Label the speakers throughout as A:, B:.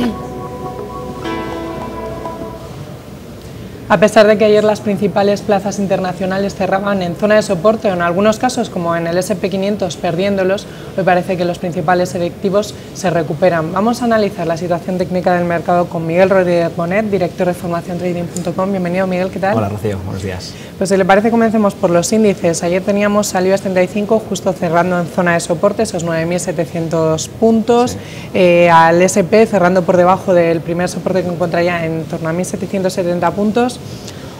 A: Mm. A pesar de que ayer las principales plazas internacionales cerraban en zona de soporte o en algunos casos, como en el SP500, perdiéndolos, hoy parece que los principales selectivos se recuperan. Vamos a analizar la situación técnica del mercado con Miguel Rodríguez Bonet, director de formaciontrading.com. Bienvenido, Miguel, ¿qué tal?
B: Hola, Rocío, buenos días.
A: Pues si le parece, comencemos por los índices. Ayer teníamos salió 35 justo cerrando en zona de soporte, esos 9.700 puntos, eh, al SP cerrando por debajo del primer soporte que encontraría en torno a 1.770 puntos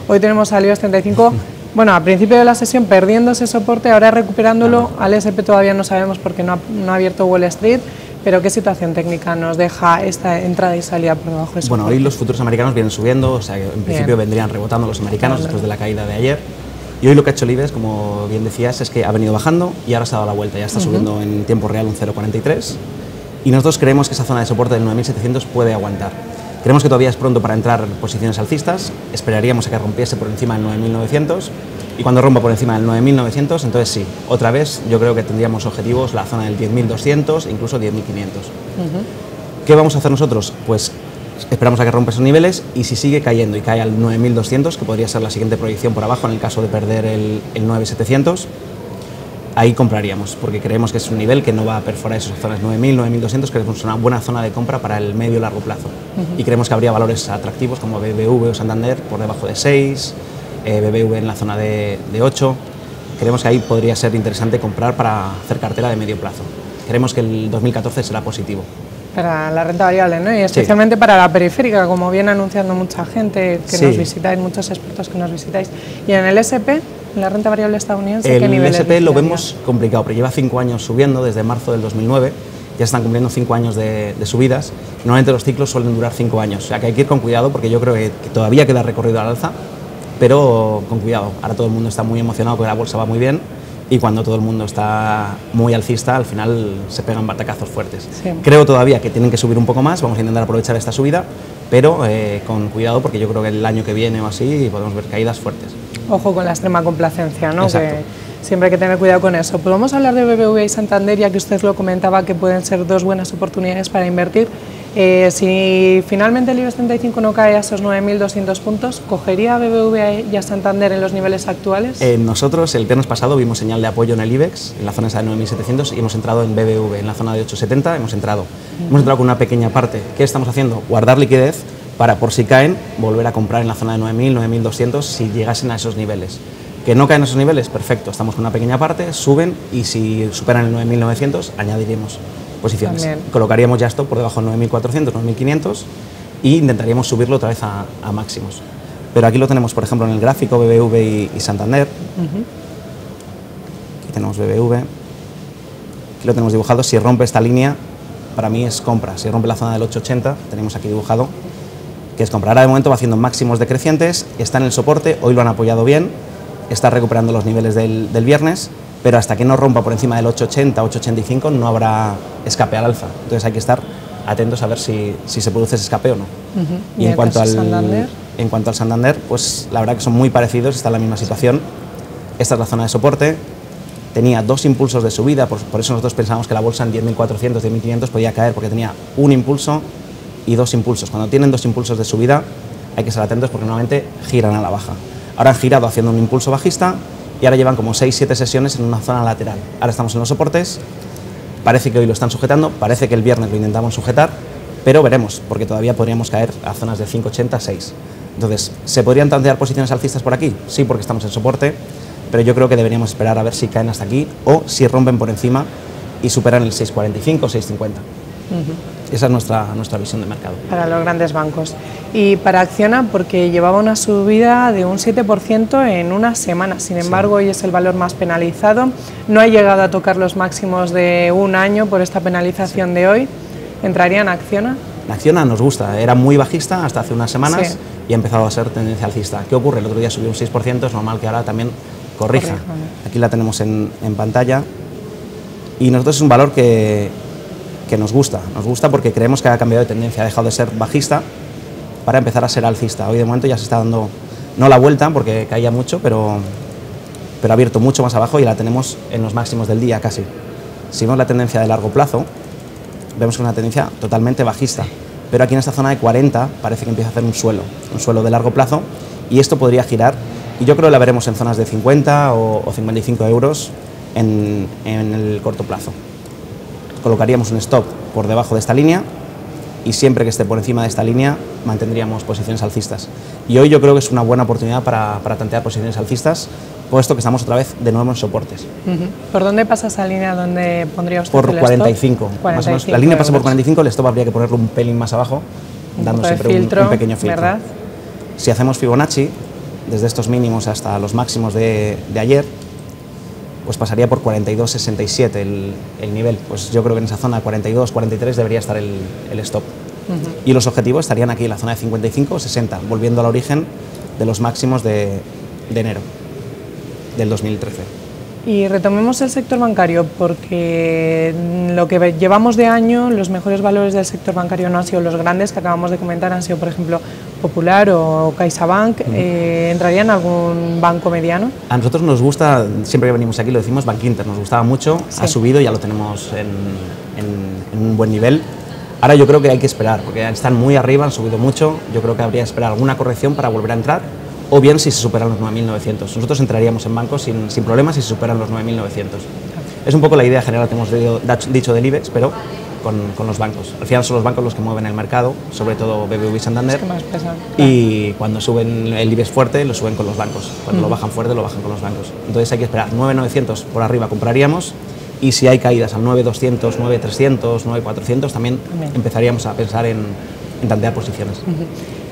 A: Hoy tenemos al IBEX 35, bueno, a principio de la sesión perdiendo ese soporte, ahora recuperándolo, al SP todavía no sabemos porque no ha, abierto Wall Street, pero ¿qué situación técnica nos deja esta entrada y salida por debajo de?
B: Bueno, hoy los futuros americanos vienen subiendo, o sea, en principio vendrían rebotando los americanos después de la caída de ayer. Y hoy lo que ha hecho el IBEX, como bien decías, es que ha venido bajando y ahora se ha dado la vuelta, ya está subiendo en tiempo real un 0,43 y nosotros creemos que esa zona de soporte del 9.700 puede aguantar. Creemos que todavía es pronto para entrar en posiciones alcistas, esperaríamos a que rompiese por encima del 9.900 y cuando rompa por encima del 9.900, entonces sí, otra vez yo creo que tendríamos objetivos la zona del 10.200, incluso 10.500. ¿Qué vamos a hacer nosotros? Pues esperamos a que rompa esos niveles y si sigue cayendo y cae al 9.200, que podría ser la siguiente proyección por abajo en el caso de perder el, el 9.700, ahí compraríamos, porque creemos que es un nivel que no va a perforar esas zonas 9.000, 9.200, que es una buena zona de compra para el medio y largo plazo. Y creemos que habría valores atractivos como BBV o Santander por debajo de 6, eh, BBV en la zona de, 8. Creemos que ahí podría ser interesante comprar para hacer cartera de medio plazo. Creemos que el 2014 será positivo.
A: Para la renta variable, ¿no? Y especialmente para la periférica, como viene anunciando mucha gente que nos visitáis, muchos expertos que nos visitáis. Y en el SP, la renta variable estadounidense,
B: ¿qué El SP lo vemos complicado, pero lleva cinco años subiendo desde marzo del 2009. Ya están cumpliendo cinco años de, subidas. Normalmente los ciclos suelen durar cinco años, o sea que hay que ir con cuidado porque yo creo que, todavía queda recorrido al alza, pero con cuidado. Ahora todo el mundo está muy emocionado porque la bolsa va muy bien y cuando todo el mundo está muy alcista, al final se pegan batacazos fuertes. Creo todavía que tienen que subir un poco más, vamos a intentar aprovechar esta subida, pero eh, con cuidado porque yo creo que el año que viene o así podemos ver caídas fuertes.
A: Ojo con la extrema complacencia, ¿no? Que siempre hay que tener cuidado con eso. Podemos hablar de BBVA y Santander, ya que usted lo comentaba, que pueden ser dos buenas oportunidades para invertir. Eh, si finalmente el IBEX 35 no cae a esos 9.200 puntos, ¿cogería a BBVA y a Santander en los niveles actuales?
B: Eh, nosotros el viernes pasado vimos señal de apoyo en el IBEX, en la zona de 9.700, y hemos entrado en BBV, en la zona de 870, hemos entrado. Hemos entrado con una pequeña parte. ¿Qué estamos haciendo? Guardar liquidez para por si caen volver a comprar en la zona de 9.000, 9.200 si llegasen a esos niveles. Que no caen esos niveles, perfecto, estamos con una pequeña parte, suben y si superan el 9.900 añadiremos posiciones. Colocaríamos ya esto por debajo del 9.400, 9.500 e intentaríamos subirlo otra vez a, máximos. Pero aquí lo tenemos, por ejemplo, en el gráfico BBV y, Santander. Aquí tenemos BBV. Aquí lo tenemos dibujado. Si rompe esta línea, para mí es compra. Si rompe la zona del 880, tenemos aquí dibujado, que es comprar. Ahora de momento va haciendo máximos decrecientes, está en el soporte, hoy lo han apoyado bien, está recuperando los niveles del, viernes, pero hasta que no rompa por encima del 880, 885 no habrá escape al alza. Entonces hay que estar atentos a ver si, se produce ese escape o no.
A: Y, en, cuanto al, Santander?
B: en cuanto al Santander, pues la verdad que son muy parecidos, está en la misma situación. Esta es la zona de soporte, tenía dos impulsos de subida, por, por eso nosotros pensamos que la bolsa en 10.400, 10.500 podía caer porque tenía un impulso y dos impulsos. Cuando tienen dos impulsos de subida hay que estar atentos porque normalmente giran a la baja. Ahora han girado haciendo un impulso bajista y ahora llevan como 6-7 sesiones en una zona lateral. Ahora estamos en los soportes, parece que hoy lo están sujetando, parece que el viernes lo intentamos sujetar, pero veremos, porque todavía podríamos caer a zonas de 5,80, 6. Entonces, ¿se podrían plantear posiciones alcistas por aquí? Sí, porque estamos en soporte, pero yo creo que deberíamos esperar a ver si caen hasta aquí o si rompen por encima y superan el 6,45 o 6,50. Esa es nuestra, nuestra visión de mercado.
A: Para los grandes bancos. Y para Acciona, porque llevaba una subida de un 7% en una semana, sin embargo, hoy es el valor más penalizado. No ha llegado a tocar los máximos de un año por esta penalización de hoy. ¿Entraría en Acciona?
B: Acciona nos gusta, era muy bajista hasta hace unas semanas y ha empezado a ser tendencia alcista. ¿Qué ocurre? El otro día subió un 6%, es normal que ahora también corrija. Aquí la tenemos en, en pantalla. Y nosotros es un valor que, que nos gusta. Nos gusta porque creemos que ha cambiado de tendencia, ha dejado de ser bajista para empezar a ser alcista. Hoy de momento ya se está dando, no la vuelta porque caía mucho, pero, pero ha abierto mucho más abajo y la tenemos en los máximos del día casi. Si vemos la tendencia de largo plazo, vemos que es una tendencia totalmente bajista. pero aquí en esta zona de 40 parece que empieza a hacer un suelo, un suelo de largo plazo, y esto podría girar, y yo creo que la veremos en zonas de 50 o, 55 euros en, en el corto plazo. Colocaríamos un stop por debajo de esta línea y siempre que esté por encima de esta línea mantendríamos posiciones alcistas. Y hoy yo creo que es una buena oportunidad para, para tantear posiciones alcistas, puesto que estamos otra vez de nuevo en soportes.
A: ¿Por dónde pasa esa línea donde pondría usted
B: Por
A: el
B: 45,
A: stop?
B: 45 La línea pasa por 45, el stop habría que ponerlo un pelín más abajo,
A: un
B: dando siempre
A: filtro,
B: un, pequeño filtro.
A: ¿verdad?
B: Si hacemos Fibonacci, desde estos mínimos hasta los máximos de, de ayer, pues pasaría por 42,67 el, el nivel. Pues yo creo que en esa zona 42, 43 debería estar el, el stop. Y los objetivos estarían aquí en la zona de 55 o 60, volviendo al origen de los máximos de, de enero del 2013.
A: Y retomemos el sector bancario, porque lo que llevamos de año, los mejores valores del sector bancario no han sido los grandes que acabamos de comentar, han sido, por ejemplo, Popular o CaixaBank. Eh, ¿Entraría en algún banco mediano?
B: A nosotros nos gusta, siempre que venimos aquí lo decimos, Bank Inter, nos gustaba mucho, ha subido, ya lo tenemos en, en, en un buen nivel. Ahora yo creo que hay que esperar, porque están muy arriba, han subido mucho, yo creo que habría que esperar alguna corrección para volver a entrar o bien si se superan los 9.900. Nosotros entraríamos en bancos sin, sin problemas si se superan los 9.900. Es un poco la idea general que hemos dicho del IBEX, pero con, con, los bancos. Al final son los bancos los que mueven el mercado, sobre todo BBV y Santander.
A: Es que más pesan,
B: Y cuando suben el IBEX fuerte, lo suben con los bancos. Cuando lo bajan fuerte, lo bajan con los bancos. Entonces hay que esperar. 9.900 por arriba compraríamos y si hay caídas al 9.200, 9.300, 9.400, también, también, empezaríamos a pensar en, en tantear posiciones.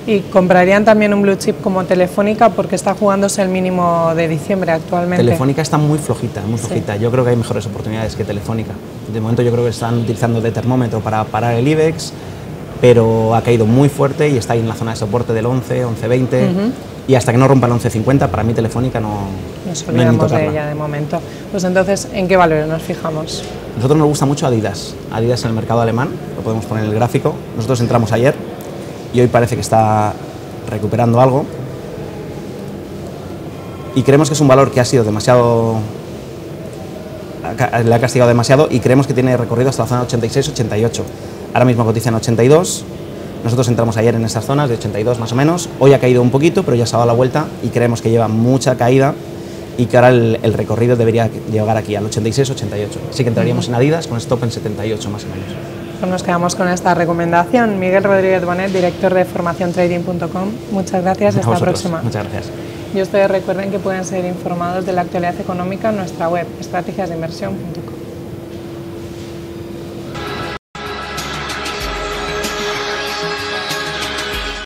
A: ¿Y comprarían también un blue chip como Telefónica porque está jugándose el mínimo de diciembre actualmente?
B: Telefónica está muy flojita, muy flojita. Sí. Yo creo que hay mejores oportunidades que Telefónica. De momento yo creo que están utilizando de termómetro para parar el IBEX, pero ha caído muy fuerte y está ahí en la zona de soporte del 11, 11, 20. Uh -huh. Y hasta que no rompa el 11.50, para mí Telefónica no.
A: Nos olvidamos no de ella de momento. Pues entonces, ¿en qué valores nos fijamos?
B: Nosotros nos gusta mucho Adidas. Adidas en el mercado alemán, lo podemos poner en el gráfico. Nosotros entramos ayer y hoy parece que está recuperando algo. Y creemos que es un valor que ha sido demasiado. le ha castigado demasiado y creemos que tiene recorrido hasta la zona 86-88. Ahora mismo cotiza en 82. Nosotros entramos ayer en estas zonas de 82 más o menos. Hoy ha caído un poquito, pero ya se ha dado la vuelta y creemos que lleva mucha caída y que ahora el, el recorrido debería llegar aquí al 86-88. Así que entraríamos en Adidas con stop en 78 más o menos.
A: Pues nos quedamos con esta recomendación. Miguel Rodríguez Bonet, director de formaciontrading.com. Muchas gracias. Hasta la próxima.
B: Muchas gracias.
A: Y ustedes recuerden que pueden ser informados de la actualidad económica en nuestra web, estrategiasdeinversión.com.